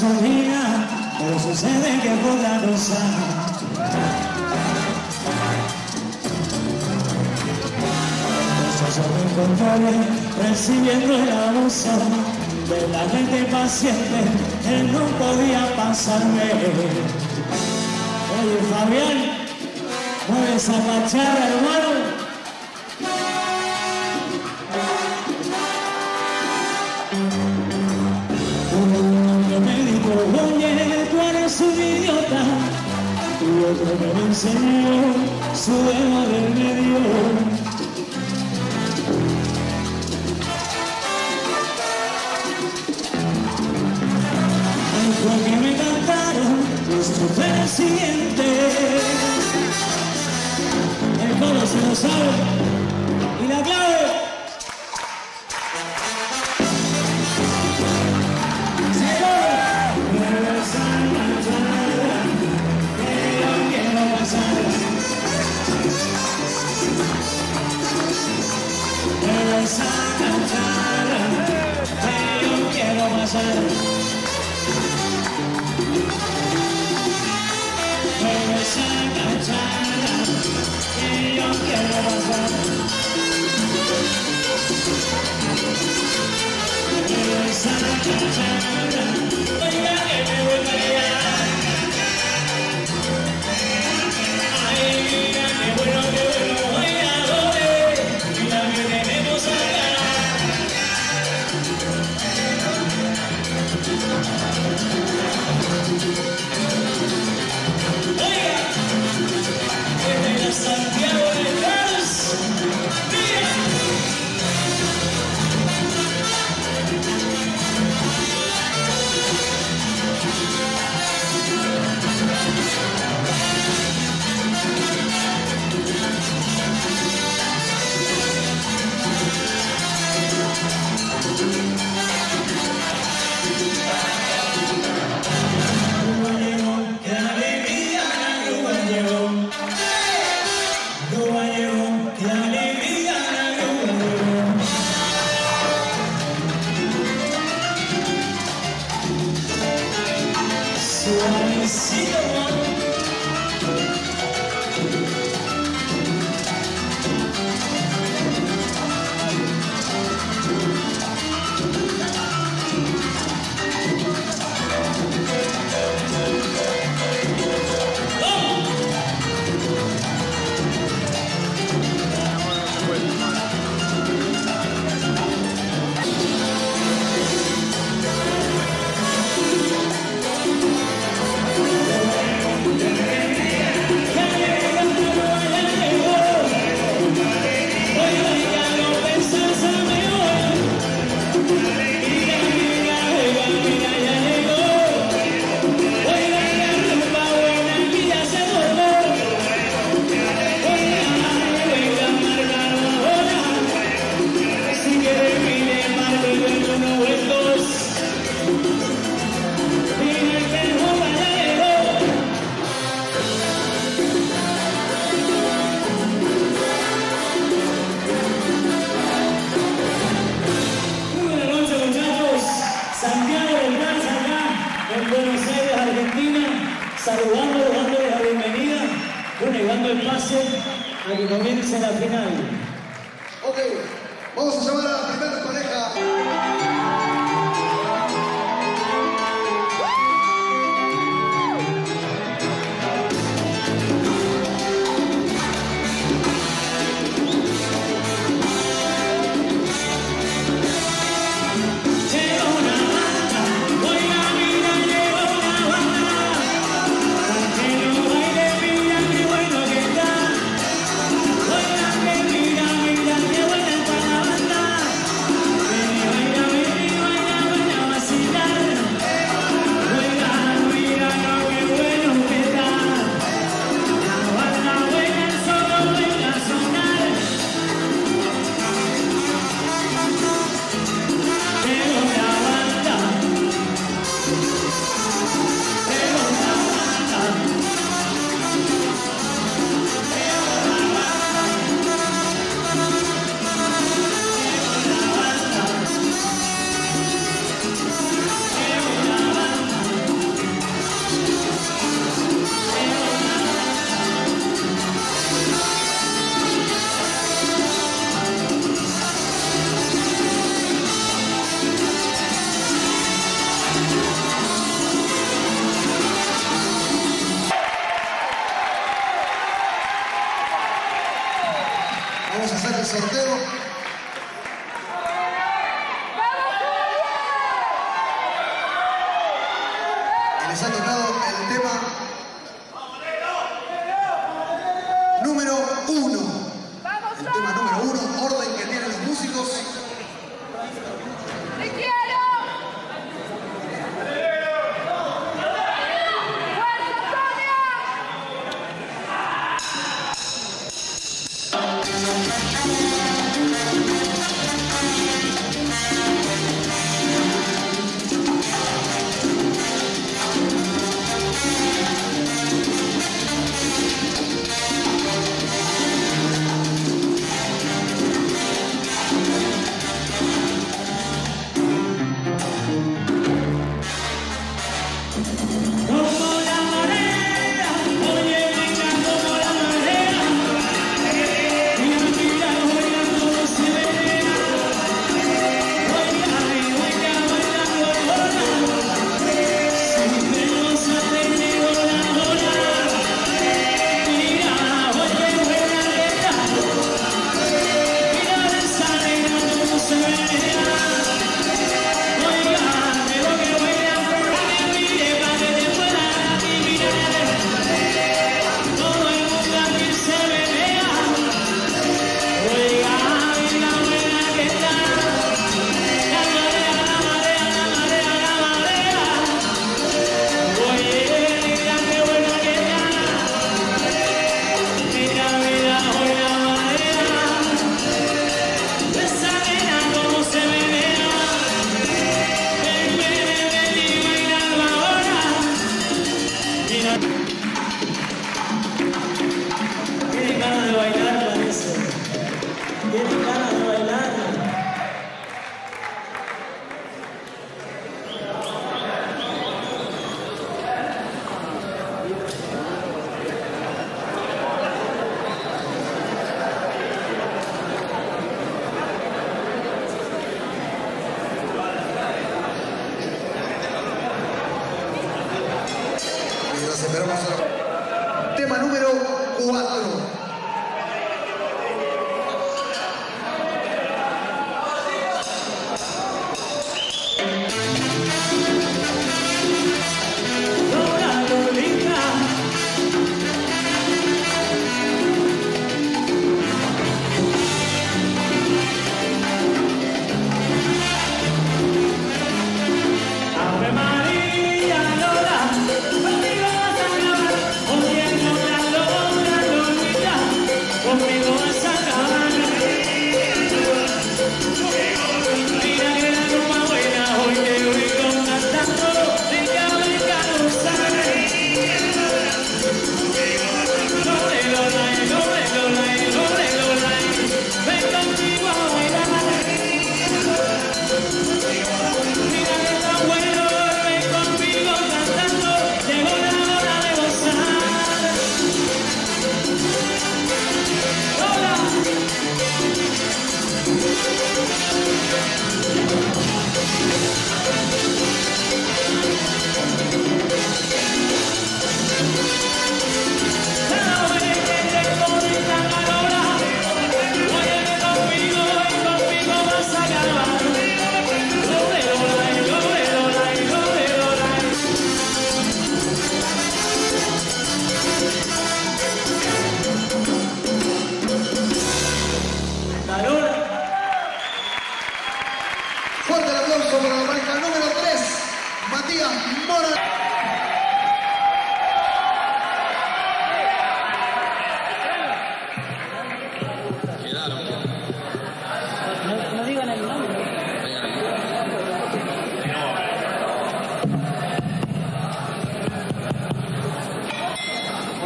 pero sucede que poca cosa. Son incontrolables recibiendo el abuso de la gente paciente que no podía pasarme. Oye, Fabián, mueve esa pacharra, hermano. Señor, su en medio. Yes, I can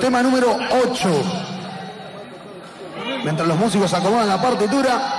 tema número 8. Mientras los músicos acomodan la partitura,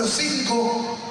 número 5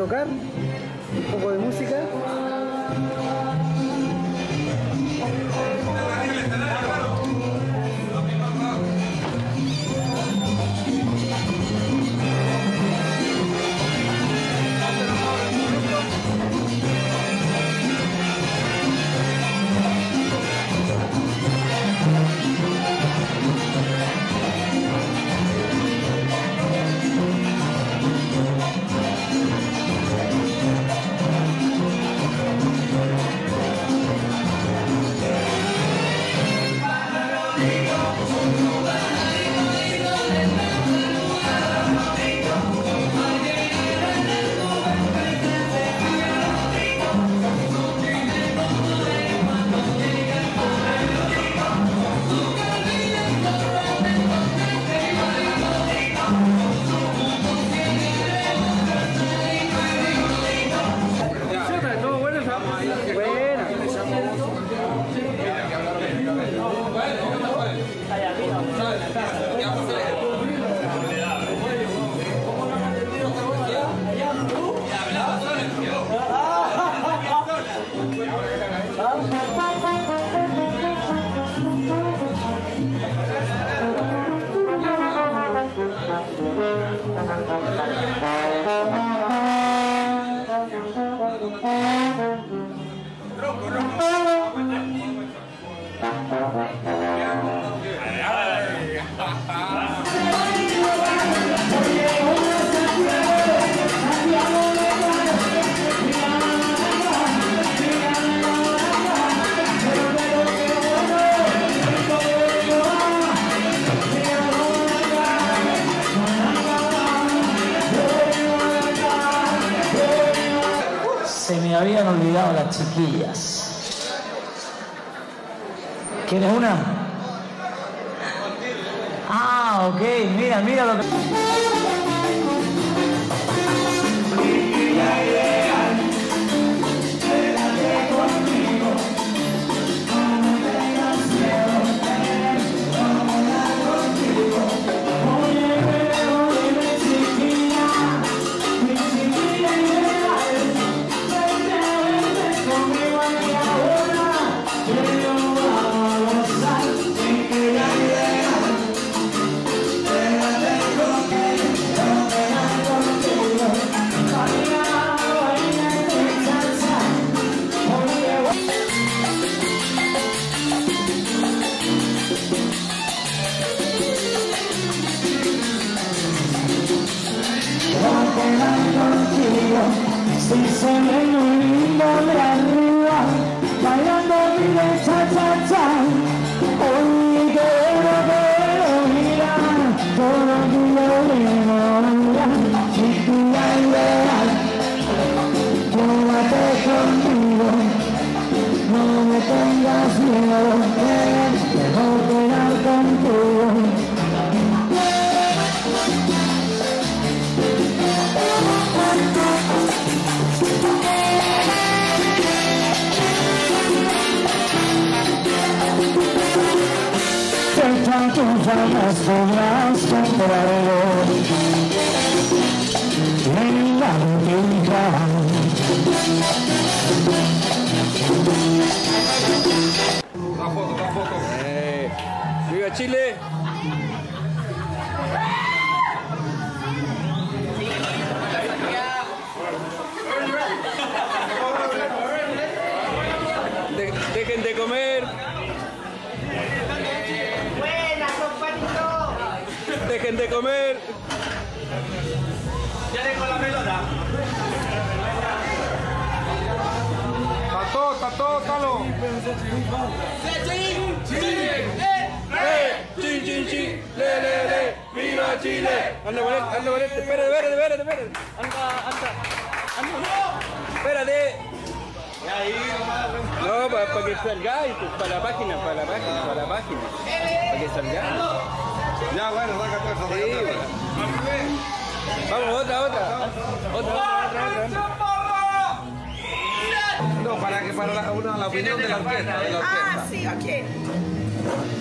tocar, un poco de música. días.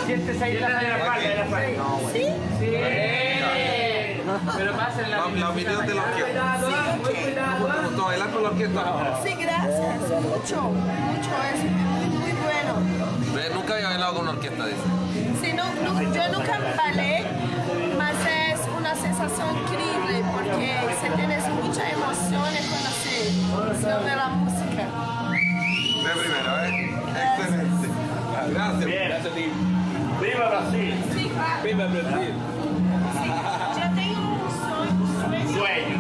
Siéntese ahí atrás de la espalda, de la espalda. ¿Sí? Pero pasen la La, la opinión de la orquesta. ¿Te gustó bailar con la orquesta? Sí, gracias. Mucho, mucho. Es muy, muy bueno. Nunca había bailado con una orquesta, dice. Sí, no, no, yo nunca bailé, mas es una sensación increíble porque se tienes mucha emoción cuando se, se oye la música. De primera, ¿eh? Excelente. Gracias. Gracias a ti. ¡Viva Brasil! ¡Viva Brasil! Sí, yo tengo un sueño, sueño,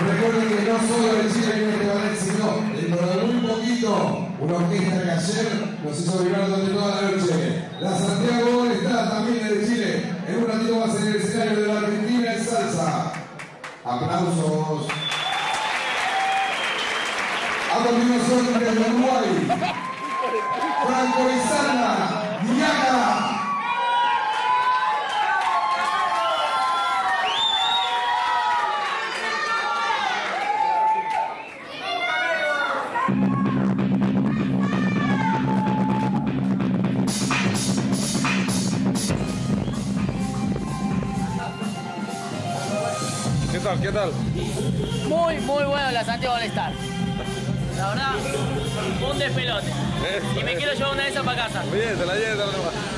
Recuerden que no solo de Chile viene este ballet, sino dentro de muy poquito, una orquesta que ayer nos hizo vibrar durante toda la noche. La Santiago está también de Chile. En un ratito a ser el escenario de la Argentina en salsa. Aplausos. A continuación desde Uruguay. Franco Izana, Diana. ¿Qué tal? Muy, muy bueno la Santiago All Star. La verdad, un despelote. Y me quiero llevar una de esas para casa. Bien, te la llevo, te la llevo.